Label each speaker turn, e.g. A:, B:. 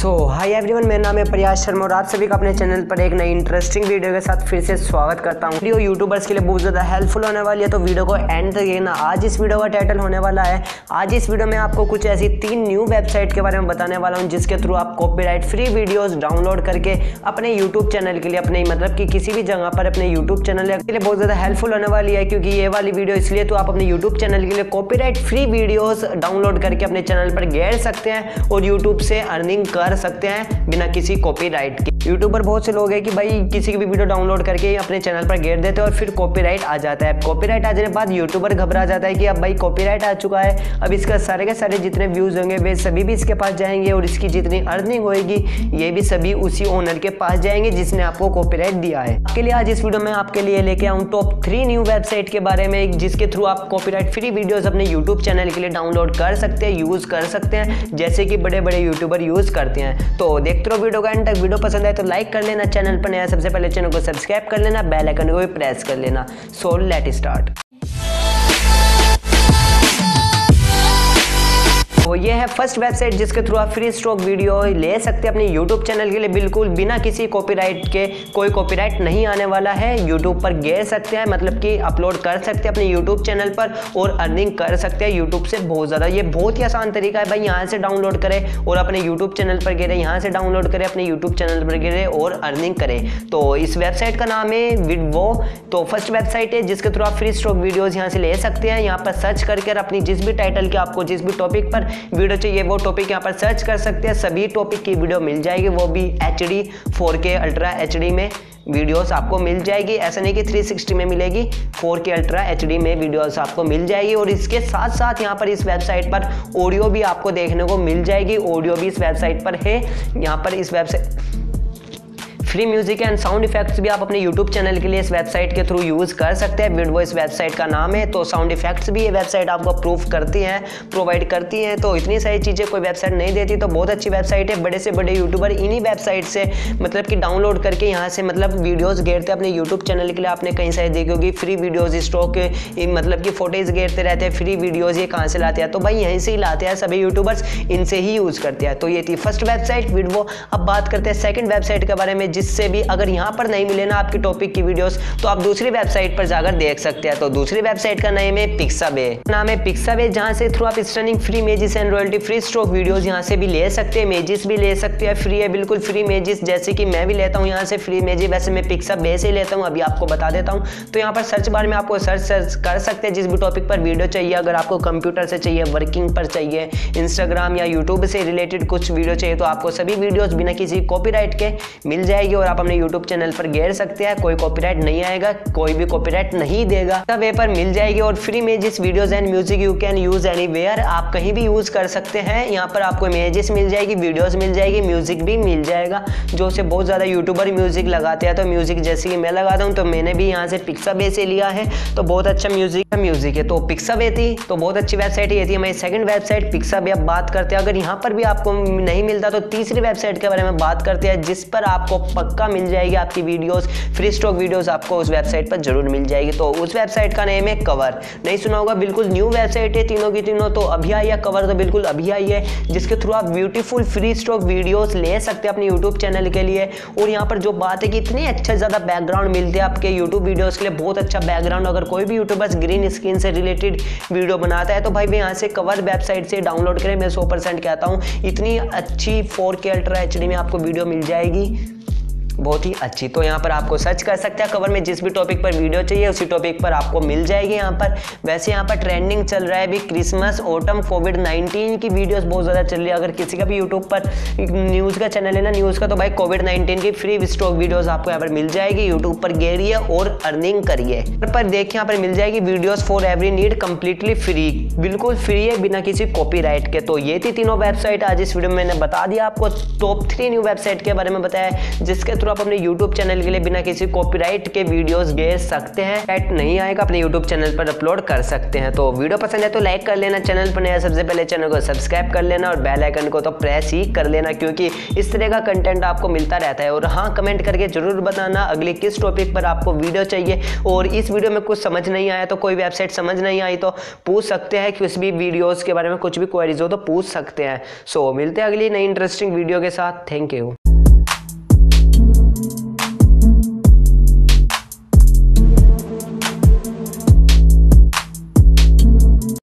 A: सो hi everyone मेरा नाम है प्रयास शर्मा और आप सभी का अपने चैनल पर एक नई इंटरेस्टिंग वीडियो के साथ फिर से स्वागत करता हूँ। वीडियो यूट्यूबर्स के लिए बहुत ज़्यादा हेल्पफुल होने वाली है तो वीडियो को एंड तक देखना। आज इस वीडियो का टाइटल होने वाला है। आज इस वीडियो में आपको कुछ ऐसी तीन न्यू वेबसाइट के बारे में बताने वाला हूँ, जिसके थ्रू आप कॉपीराइट फ्री वीडियोज़ डाउनलोड करके अपने यूट्यूब चैनल के लिए, अपने मतलब कि किसी भी जगह पर अपने यूट्यूब चैनल के लिए बहुत ज़्यादा हेल्पफुल होने वाली है, क्योंकि ये वाली वीडियो इसलिए तो आप अपने यूट्यूब चैनल के लिए कॉपीराइट फ्री वीडियोज़ डाउनलोड करके अपने चैनल पर गेर सकते हैं और यूट्यूब से अर्निंग कर सकते हैं बिना किसी कॉपीराइट यूट्यूबर बहुत से लोग हैं कि भाई किसी की भी वीडियो डाउनलोड करके अपने चैनल पर गेर देते हैं और फिर कॉपीराइट आ जाता है। कॉपीराइट आ जाने के बाद यूट्यूबर घबरा जाता है कि अब भाई कॉपीराइट आ चुका है। अब इसका सारे के सारे जितने व्यूज़ होंगे, वे सभी भी इसके पास जाएँगे और इसकी जितनी अर्निंग होगी ये भी सभी उसी ओनर के पास जाएँगे जिसने आपको कॉपीराइट दिया है। आपके लिए आज इस वीडियो में आपके लिए लेके आऊँ टॉप थ्री न्यू वेबसाइट के बारे में, जिसके थ्रू आप कॉपीराइट फ्री वीडियोज़ अपने यूट्यूब चैनल के लिए डाउनलोड कर सकते हैं यूज़ कर सकते हैं, जैसे कि बड़े बड़े यूट्यूबर यूज़ करते हैं। तो देखते रहो वीडियो का एंड तक। वीडियो पसंद आए तो लाइक कर लेना चैनल पर नया सबसे पहले चैनल को सब्सक्राइब कर लेना बेल आइकन को भी प्रेस कर लेना। सो लेट स्टार्ट तो ये है फ़र्स्ट वेबसाइट जिसके थ्रू आप फ्री स्टॉक वीडियो ले सकते हैं अपने यूट्यूब चैनल के लिए। बिल्कुल बिना किसी कॉपीराइट के कोई कॉपीराइट नहीं आने वाला है। यूट्यूब पर गेर सकते हैं मतलब कि अपलोड कर सकते हैं अपने यूट्यूब चैनल पर और अर्निंग कर सकते हैं। यूट्यूब से बहुत ज़्यादा, ये बहुत ही आसान तरीका है भाई, यहाँ से डाउनलोड करें और अपने यूट्यूब चैनल पर गिरे, यहाँ से डाउनलोड करें, अपने यूट्यूब चैनल पर गिरे और अर्निंग करें। तो इस वेबसाइट का नाम है विडवो तो फ़र्स्ट वेबसाइट है जिसके थ्रू आप फ्री स्टॉक वीडियोज़ यहाँ से ले सकते हैं। यहाँ पर सर्च करके अपनी जिस भी टाइटल के आपको जिस भी टॉपिक पर वीडियो चाहिए, वो टॉपिक यहाँ पर सर्च कर सकते हैं। सभी टॉपिक की वीडियो मिल जाएगी, वो भी H D four K ultra H D में वीडियोस आपको मिल जाएगी। ऐसा नहीं कि 360 में मिलेगी 4K अल्ट्रा एचडी में वीडियोस आपको मिल जाएगी। और इसके साथ साथ यहाँ पर इस वेबसाइट पर ऑडियो भी आपको देखने को मिल जाएगी। ऑडियो भी इस वेबसाइट पर है। यहाँ पर इस website free music and sound effects भी आप अपने यूट्यूब चैनल के लिए इस वेबसाइट के थ्रू यूज़ कर सकते हैं। विडवो इस वेबसाइट का नाम है तो साउंड इफेक्ट्स भी ये वेबसाइट आपको प्रूफ करती है प्रोवाइड करती हैं। तो इतनी सारी चीज़ें कोई वेबसाइट नहीं देती तो बहुत अच्छी वेबसाइट है। बड़े से बड़े यूट्यूबर इन्हीं वेबसाइट से मतलब कि डाउनलोड करके यहाँ से मतलब वीडियोज़ घेरते अपने यूट्यूब चैनल के लिए आपने कहीं सारी देखी होगी फ्री वीडियोज़ स्टॉक मतलब कि फोटेज घेरते रहते हैं। फ्री वीडियोज़ ये कहाँ से लाते हैं? तो भाई यहीं से ही लाते हैं सभी यूट्यूबर्स इनसे ही यूज़ करते हैं। तो ये थी फ़र्स्ट वेबसाइट विडवो अब बात करते हैं सेकेंड वेबसाइट के बारे में जिससे भी अगर यहाँ पर नहीं मिले ना आपकी टॉपिक की वीडियोस तो आप दूसरी वेबसाइट पर जाकर देख सकते हैं। तो दूसरी वेबसाइट का नाम है पिक्साबे नाम है पिक्साबे जहाँ से थ्रू आप stunning free images and royalty free stock videos यहाँ से भी ले सकते हैं इमेजेस भी ले सकते हैं। फ्री है, बिल्कुल फ्री इमेजेस जैसे कि मैं भी लेता हूँ यहाँ से फ्री इमेजेस वैसे मैं पिक्साबे से लेता हूँ, अभी आपको बता देता हूँ। तो यहाँ पर सर्च बार में आपको सर्च सर्च कर सकते हैं, जिस भी टॉपिक पर वीडियो चाहिए, अगर आपको कंप्यूटर से चाहिए वर्किंग पर चाहिए इंस्टाग्राम या यूट्यूब से रिलेटेड कुछ वीडियो चाहिए तो आपको सभी वीडियोज़ बिना किसी कॉपीराइट के मिल जाएगी। और आप अपने यूट्यूब चैनल पर घेर सकते हैं, कोई कॉपीराइट नहीं आएगा, कोई भी कॉपीराइट नहीं देगा। वे पर मिल जाएगी और फ्री में जिस videos and music you can use any आप कहीं भी यूज़ कर सकते हैं। यहाँ पर आपको इमेजेस मिल जाएगी वीडियोज़ मिल जाएगी म्यूज़िक भी मिल जाएगा। जो से बहुत ज़्यादा यूट्यूबर म्यूज़िक लगाते हैं तो म्यूज़िक जैसे कि मैं लगाता हूँ तो मैंने भी यहाँ से पिक्सा बे से लिया है। तो बहुत अच्छा म्यूज़िक म्यूज़िक है। तो पिक्सा बे थी तो बहुत अच्छी वेबसाइट ये थी हमारी सेकंड वेबसाइट पिक्सा बे अब बात करते हैं, अगर यहाँ पर भी आपको नहीं मिलता तो तीसरी वेबसाइट के बारे में बात करते हैं, जिस पर आपको पक्का मिल जाएगी आपकी वीडियोस फ्री स्टॉक वीडियोस आपको उस वेबसाइट पर ज़रूर मिल जाएगी। तो उस वेबसाइट का नेम है कवर नहीं सुना होगा, बिल्कुल न्यू वेबसाइट है तीनों की तीनों तो अभी आई है कवर तो बिल्कुल अभी आई है, जिसके थ्रू आप ब्यूटीफुल फ्री स्टॉक वीडियोस ले सकते हैं अपने यूट्यूब चैनल के लिए। और यहाँ पर जो बात है कि इतने अच्छे ज़्यादा बैकग्राउंड मिलते हैं आपके यूट्यूब वीडियोस के लिए, बहुत अच्छा बैकग्राउंड अगर कोई भी यूट्यूबर्स ग्रीन स्क्रीन से रिलेटेड वीडियो बनाता है तो भाई मैं यहाँ से कवर वेबसाइट से डाउनलोड करें। मैं सौ परसेंट कहता हूँ, इतनी अच्छी फोर के अल्ट्रा एचडी में आपको वीडियो मिल जाएगी। बहुत ही अच्छी। तो यहाँ पर आपको सर्च कर सकते हैं कवर में जिस भी टॉपिक पर वीडियो चाहिए, उसी टॉपिक पर आपको मिल जाएगी यहाँ पर। वैसे यहाँ पर ट्रेंडिंग चल रहा है अभी क्रिसमस ओटम कोविड 19 की वीडियोस बहुत ज़्यादा चल रही है। अगर किसी का भी यूट्यूब पर न्यूज़ का चैनल है ना न्यूज़ का तो भाई कोविड 19 की फ्री स्टॉक वीडियोस आपको यहाँ पर मिल जाएगी। यूट्यूब पर गेरिए और अर्निंग करिए। पर देखिए, यहाँ पर मिल जाएगी videos for every need completely free बिल्कुल फ्री है, बिना किसी कॉपी के। तो ये थी तीनों वेबसाइट आज इस वीडियो में मैंने बता दिया आपको टॉप थ्री न्यू वेबसाइट के बारे में बताया जिसके थ्रू थ्रू आप अपने यूट्यूब चैनल के लिए बिना किसी कॉपीराइट के वीडियोस गेर सकते हैं। एट नहीं आएगा अपने यूट्यूब चैनल पर अपलोड कर सकते हैं। तो वीडियो पसंद है तो लाइक कर लेना चैनल पर नया सबसे पहले चैनल को सब्सक्राइब कर लेना और बेल आइकन को तो प्रेस ही कर लेना क्योंकि इस तरह का कंटेंट आपको मिलता रहता है। और हाँ कमेंट करके ज़रूर बताना अगले किस टॉपिक पर आपको वीडियो चाहिए। और इस वीडियो में कुछ समझ नहीं आया तो कोई वेबसाइट समझ नहीं आई तो पूछ सकते हैं। किस भी वीडियोज़ के बारे में कुछ भी क्वेरीज हो तो पूछ सकते हैं। सो so, मिलते हैं अगली नई इंटरेस्टिंग वीडियो के साथ। Thank you